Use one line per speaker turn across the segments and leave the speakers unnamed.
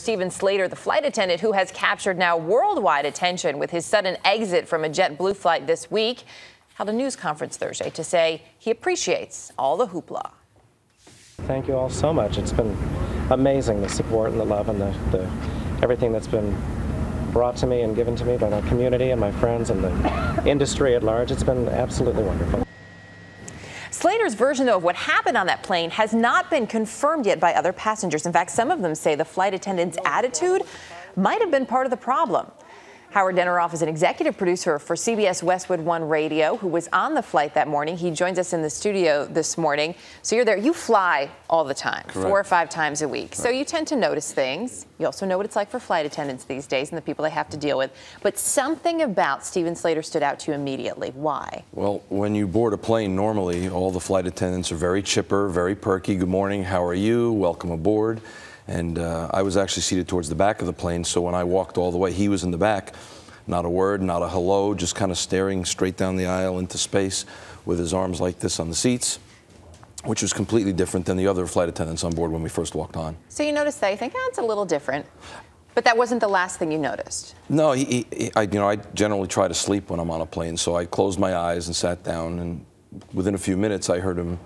Steven Slater, the flight attendant who has captured now worldwide attention with his sudden exit from a JetBlue flight this week, held a news conference Thursday to say he appreciates all the hoopla.
Thank you all so much. It's been amazing, the support and the love and the, the everything that's been brought to me and given to me by my community and my friends and the industry at large. It's been absolutely wonderful.
Slater's version, though, of what happened on that plane has not been confirmed yet by other passengers. In fact, some of them say the flight attendant's attitude might have been part of the problem. Howard Deneroff is an executive producer for CBS Westwood One Radio who was on the flight that morning. He joins us in the studio this morning. So you're there. You fly all the time,
Correct.
four or five times a week. So you tend to notice things. You also know what it's like for flight attendants these days and the people they have to deal with. But something about Steven Slater stood out to you immediately. Why?
Well, when you board a plane, normally all the flight attendants are very chipper, very perky. Good morning. How are you? Welcome aboard. And uh, I was actually seated towards the back of the plane, so when I walked all the way, he was in the back. Not a word, not a hello, just kind of staring straight down the aisle into space with his arms like this on the seats which was completely different than the other flight attendants on board when we first walked on.
So you noticed that, you think, oh, it's a little different. But that wasn't the last thing you noticed.
No, he, he, I, you know, I generally try to sleep when I'm on a plane, so I closed my eyes and sat down, and within a few minutes, I heard him.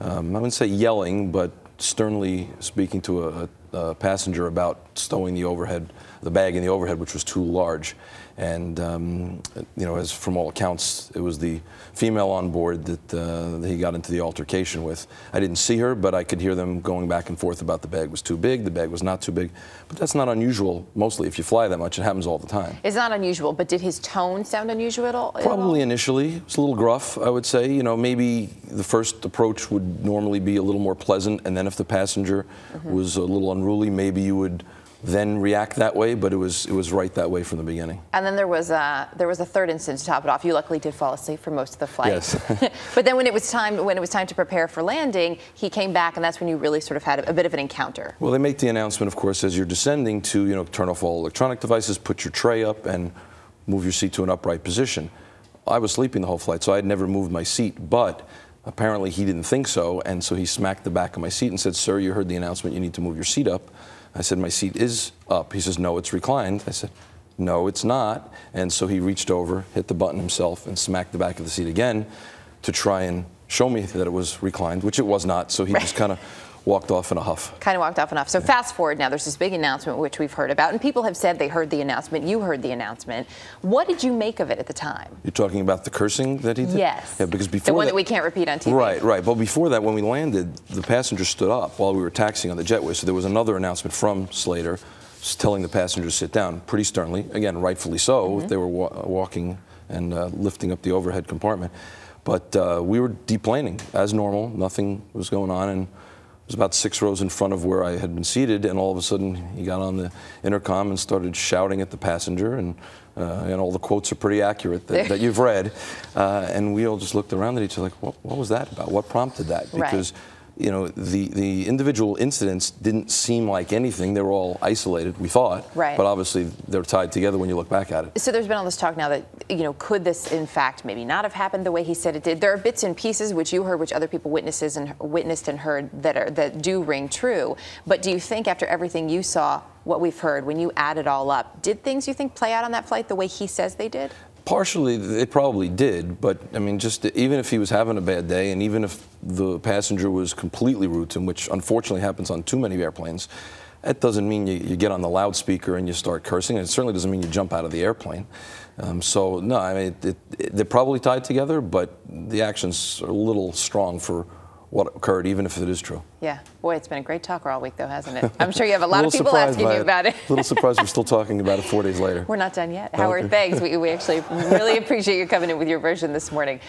Um, I wouldn't say yelling, but sternly speaking to a, a, passenger about stowing the overhead, the bag in the overhead, which was too large. And um, you know, as from all accounts, it was the female on board that, uh, that he got into the altercation with. I didn't see her, but I could hear them going back and forth about the bag was too big, the bag was not too big. But that's not unusual. Mostly, if you fly that much, it happens all the time.
It's not unusual, but did his tone sound unusual at all?
Probably initially, it was a little gruff. I would say. You know, maybe the first approach would normally be a little more pleasant, and then if the passenger mm -hmm. was a little unruly, maybe you would then react that way, but it was it was right that way from the beginning.
And then there was a there was a third incident to top it off. You luckily did fall asleep for most of the flight.
Yes.
but then when it was time when it was time to prepare for landing, he came back, and that's when you really sort of had a, a bit of an encounter.
Well, they make the announcement, of course, as you're descending to you know turn off all electronic devices, put your tray up, and move your seat to an upright position. I was sleeping the whole flight, so I had never moved my seat, but. Apparently, he didn't think so, and so he smacked the back of my seat and said, Sir, you heard the announcement, you need to move your seat up. I said, My seat is up. He says, No, it's reclined. I said, No, it's not. And so he reached over, hit the button himself, and smacked the back of the seat again to try and show me that it was reclined, which it was not. So he just kind of walked off in a huff.
Kind of walked off in a huff. So yeah. fast forward now, there's this big announcement which we've heard about, and people have said they heard the announcement. You heard the announcement. What did you make of it at the time?
You're talking about the cursing that he did?
Yes.
Yeah, because before
the one
that,
that we can't repeat on TV.
Right, right. But before that, when we landed, the passenger stood up while we were taxiing on the jetway. So there was another announcement from Slater telling the passengers to sit down pretty sternly. Again, rightfully so. Mm -hmm. They were wa walking and uh, lifting up the overhead compartment. But uh, we were deplaning as normal. Nothing was going on. And was about six rows in front of where I had been seated, and all of a sudden he got on the intercom and started shouting at the passenger, and uh, and all the quotes are pretty accurate that, that you've read, uh, and we all just looked around at each other like, what, what was that about? What prompted that?
Because.
Right you know, the, the individual incidents didn't seem like anything. They were all isolated, we thought.
Right.
But obviously, they're tied together when you look back at it.
So there's been all this talk now that, you know, could this, in fact, maybe not have happened the way he said it did? There are bits and pieces which you heard, which other people witnesses and witnessed and heard that are that do ring true. But do you think, after everything you saw, what we've heard, when you add it all up, did things you think play out on that flight the way he says they did?
Partially, they probably did, but I mean, just even if he was having a bad day, and even if the passenger was completely rude to him, which unfortunately happens on too many airplanes, that doesn't mean you, you get on the loudspeaker and you start cursing. And it certainly doesn't mean you jump out of the airplane. Um, so no, I mean, it, it, they're probably tied together, but the actions are a little strong for what occurred, even if it is true.
Yeah. Boy, it's been a great talker all week, though, hasn't it? I'm sure you have a lot a of people asking you about it.
a little surprised we're still talking about it four days later.
We're not done yet. Howard, thanks. We, we actually really appreciate you coming in with your version this morning.